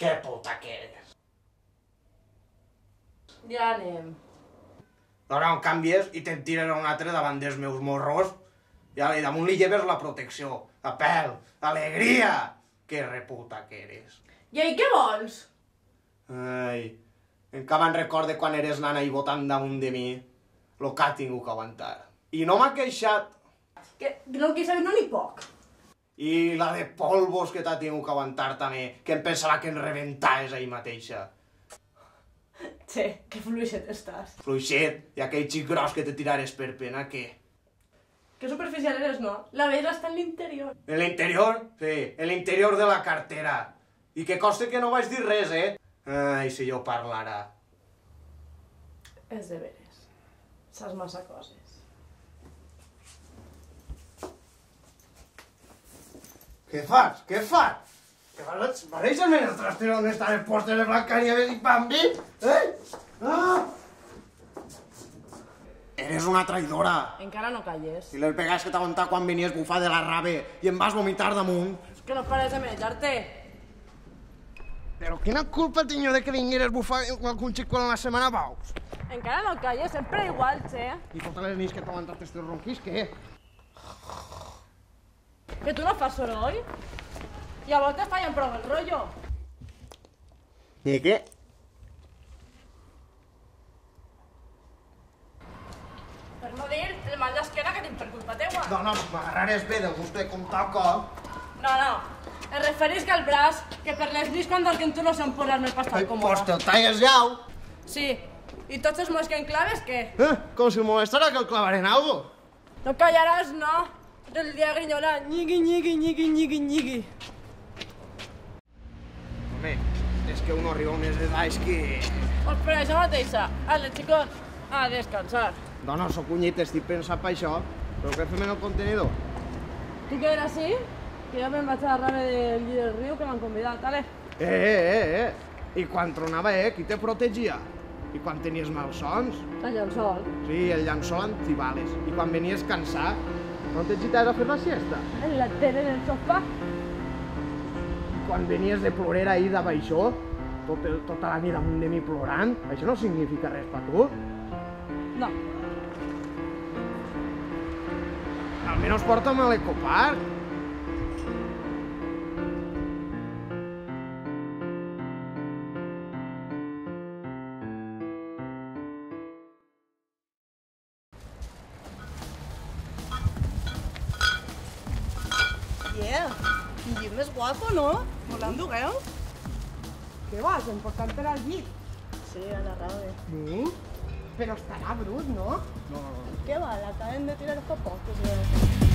Que puta que eres. Ja anem. Ara em canvies i te'n tires a un altre davant dels meus morros. I damunt li lleves la protecció. A pèl, alegria. Que reputa que eres. I ahí què vols? Ai, encara me'n recorde quan eres nana i votant damunt de mi. Lo que ha tingut que aguantar. I no m'ha queixat. Que no que saber no ni poc. I la de polvos que t'ha tingut que aguantar també, que em pensava que em rebentaves ahir mateixa. Che, que fluixet estàs. Fluixet, i aquell xic gros que te tirares per pena, què? Que superficial eres, no? La veus està en l'interior. En l'interior? Sí, en l'interior de la cartera. I que coste que no vaig dir res, eh? Ai, si jo parlara. És de veres. Saps massa coses. Què fas? Què fas? Que vas, barreixes en el trastero on estan els postres de Blancanieves i Bambi? Eh? Ah! Eres una traïdora. Encara no calles. I les vegades que t'aguantar quan venies bufar de la rave i em vas vomitar damunt. És que no pares de menjar-te. Però quina culpa tinc jo de que vingueres bufar algun xic quan la setmana vaus? Encara no calles, sempre igual, che. I totes les nits que t'aguantaste estos ronquis, què? Que tu no fas soroll? I a voltes fallen prou el rotllo. I què? Per no dir el mal d'esquena que tinc per culpa teua. No, no, m'agarrares bé del gust de com toca. No, no. Em referisc al braç, que per les nits quan dorm tu no se'm posar-me per estar Pues còmoda. te'l talles jau. Sí. I tots els meus que enclaves, què? Eh? Com si molestara que el clavaré en algo. No callaràs, no? Del dia grinyona, nyigui, nyigui, nyigui, nyigui, nyigui. Home, és que uno arriba a unes edats que... Pues per això mateixa, ale, xicot, a descansar. Dona, sóc cunyit, estic pensant per això. Però què fem en el contenidor? Tu què era així? Que jo me'n vaig a la rave del llit del riu que m'han convidat, ale. Eh, eh, eh, eh. I quan tronava, eh, qui te protegia? I quan tenies malsons? El llençol. Sí, el llençol antibales. I quan venies cansat, no te gitaves a la siesta? En la tele, en el sofà. Quan venies de plorera ahir de baixó, tot el, tota la nit damunt de mi plorant, això no significa res per tu? No. Almenys porta'm a l'ecoparc. Yeah. Llit més guapo, no? Molt l'endugueu? Què vas, emportant per al llit? Sí, a la rave. Sí? Però estarà brut, no? No, no, no. Què va, l'acaben de tirar fa poc, que es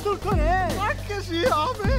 Yeah, jo te'l conec! Ah, que sí, home!